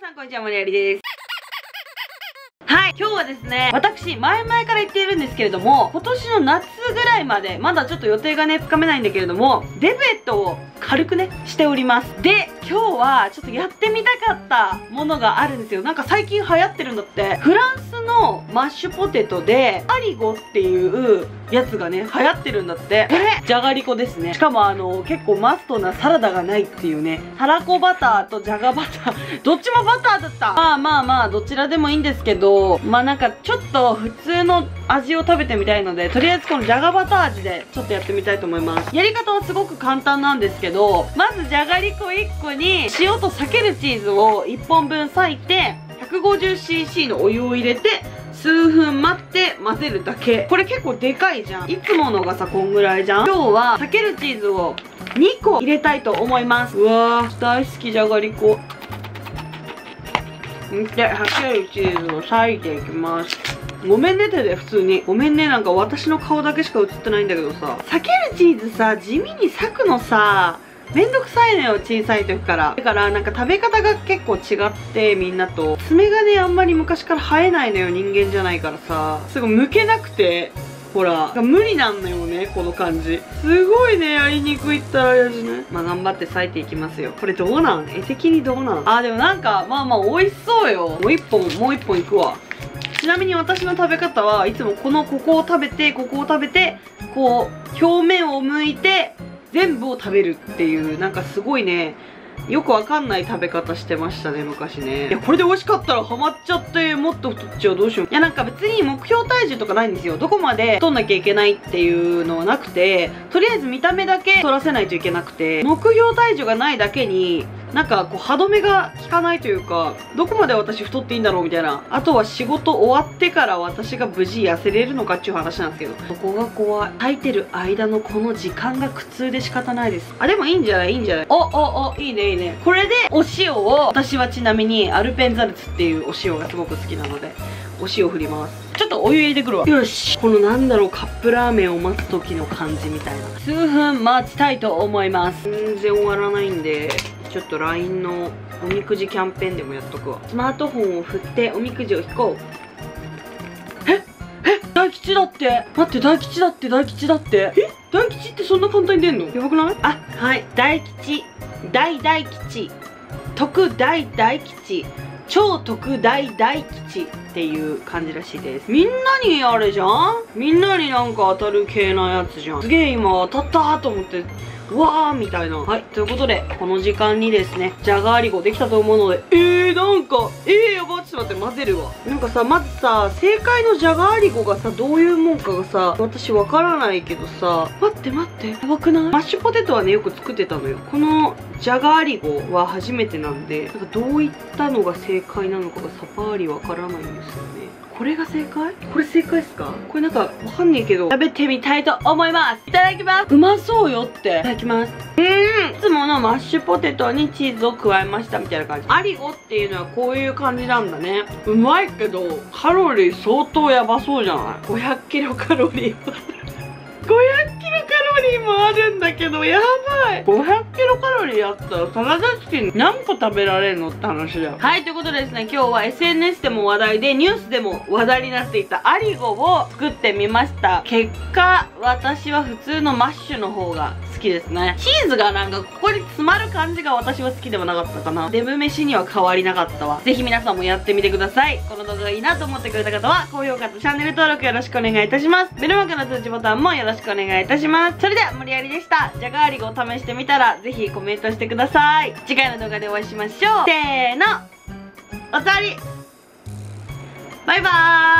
皆さんこんにちは、森有です。はい、今日はですね、私、前々から言っているんですけれども、今年の夏ぐらいまで、まだちょっと予定がね、つかめないんだけれども、デブエットを軽くね、しております。で、今日はちょっとやってみたかったものがあるんですよ。なんか最近流行ってるんだって。フランスのマッシュポテトで、アリゴっていうやつがね、流行ってるんだって。じゃがりこですね。しかもあの、結構マストなサラダがないっていうね、たらこバターとじゃがバター、どっちもバターだった。まあまあまあ、どちらでもいいんですけど、まあなんかちょっと普通の味を食べてみたいので、とりあえずこのじゃがバター味でちょっとやってみたいと思います。やり方はすごく簡単なんですけど、まずじゃがりこ1個に塩と避けるチーズを1本分裂いて、150cc のお湯を入れて、数分待って混ぜるだけ。これ結構でかいじゃん。いつものがさ、こんぐらいじゃん。今日は避けるチーズを2個入れたいと思います。うわー、大好きじゃがりこ。んで、避けるチーズを裂いていきます。ごめんね手で普通に。ごめんねなんか私の顔だけしか映ってないんだけどさ。避けるチーズさ、地味に裂くのさ、めんどくさいのよ、小さい時から。だからなんか食べ方が結構違って、みんなと。爪がね、あんまり昔から生えないのよ、人間じゃないからさ。すごい剥けなくて。ほら、無理なんだよね、この感じ。すごいね、やりにくいったらやじね。まあ、頑張って裂いていきますよ。これどうなん？絵的にどうなん？あ、でもなんか、まあまあ、美味しそうよ。もう一本、もう一本いくわ。ちなみに私の食べ方はいつもこのここを食べて、ここを食べて、こう、表面を剥いて、全部を食べるっていう、なんかすごいね、よくわかんない食べ方してましたね、昔ね。いや、これで美味しかったらハマっちゃって、もっと太っちゃう、どうしよう。いや、なんか別に目標体重とかないんですよ。どこまで太んなきゃいけないっていうのはなくて、とりあえず見た目だけ取らせないといけなくて、目標体重がないだけに、なんかこう歯止めが効かないというか、どこまで私太っていいんだろうみたいな。あとは仕事終わってから私が無事痩せれるのかっていう話なんですけど。そこが怖い。炊いてる間のこの時間が苦痛で仕方ないです。あ、でもいいんじゃない？いいんじゃない？お、お、お、いいねいいね。これでお塩を、私はちなみにアルペンザルツっていうお塩がすごく好きなので、お塩振ります。ちょっとお湯入れてくるわ。よし。このなんだろう、カップラーメンを待つ時の感じみたいな。数分待ちたいと思います。全然終わらないんで、ちょっと LINE のおみくじキャンペーンでもやっとくわ。スマートフォンを振っておみくじを引こう。え？え？大吉だって？待って、大吉だって、大吉だって？え？大吉ってそんな簡単に出んの？やばくない？あ、はい。大吉。大大吉。特大大吉。超特大大吉っていう感じらしいです。みんなにあれじゃん？みんなになんか当たる系なやつじゃん。すげえ今当たったーと思って、うわーみたいな。はい。ということで、この時間にですね、じゃがりこできたと思うので、えー、なんか、えー、やば、ちょっと待って、混ぜるわ。なんかさ、まずさ、正解のじゃがりこがさ、どういうもんかがさ、私わからないけどさ、待って待って、やばくない？マッシュポテトはね、よく作ってたのよ。このじゃがりこは初めてなんで、なんかどういったのが正解なのかがさっぱりわからないんですよね。これが正解？これ正解っすか？これなんかわかんねえけど食べてみたいと思いますいただきますうまそうよってきます。うん。いつものマッシュポテトにチーズを加えましたみたいな感じ。アリゴっていうのはこういう感じなんだね。うまいけどカロリー相当やばそうじゃない？500キロカロリー500キロカロリーもあるんだけどやばい。500キロカロリーあったらサラダチキン何個食べられるのって話だよ。はいということでですね今日は SNS でも話題でニュースでも話題になっていたアリゴを作ってみました。結果私は普通のマッシュの方が好きですね。チーズがなんかここに詰まる感じが私は好きではなかったかな。デブ飯には変わりなかったわ。ぜひ皆さんもやってみてください。この動画がいいなと思ってくれた方は高評価とチャンネル登録よろしくお願いいたします。ベルマークの通知ボタンもよろしくお願いいたします。それでは無理やりでした。じゃがりこを試してみたらぜひコメントしてください。次回の動画でお会いしましょう。せーの。おつわり。バイバーイ。